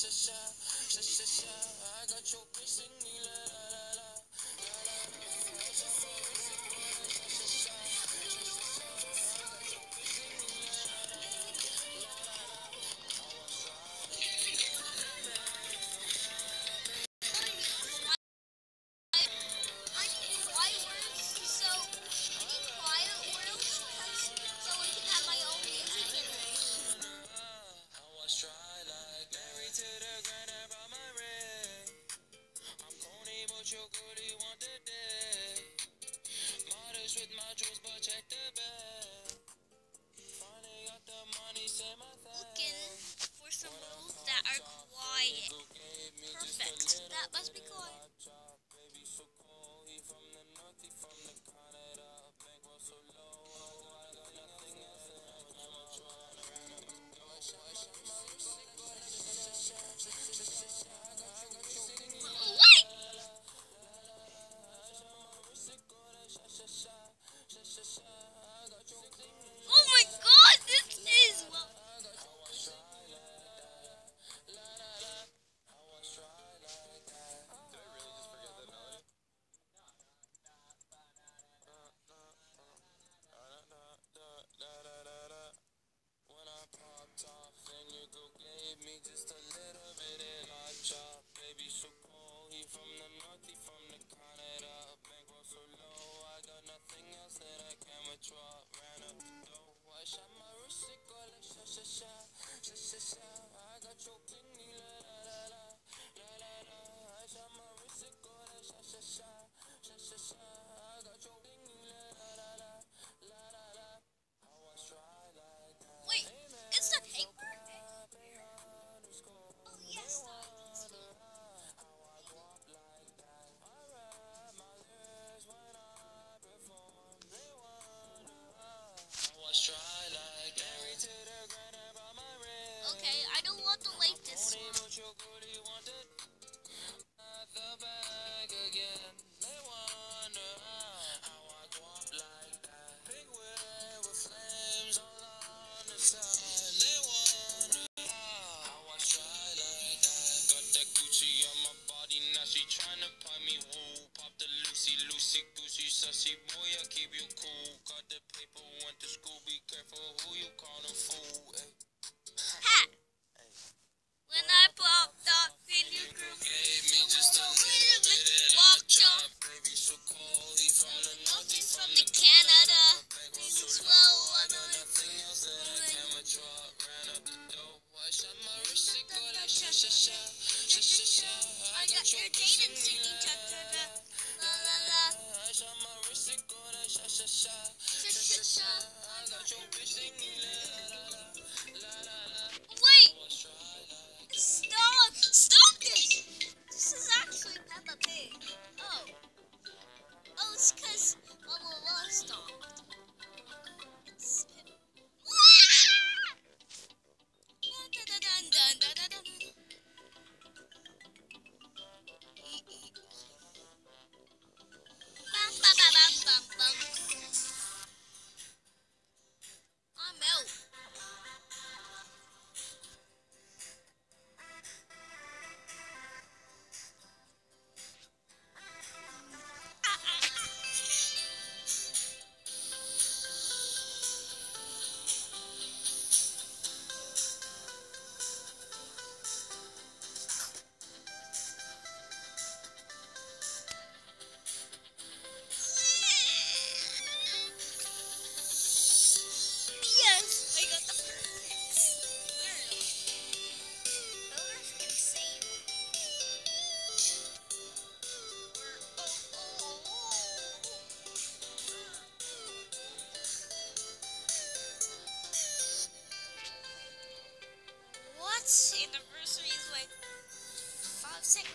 sha sha, sha sha sha. I got your bitch singing la la. jewels, but check the bag. what do you want to do? sick.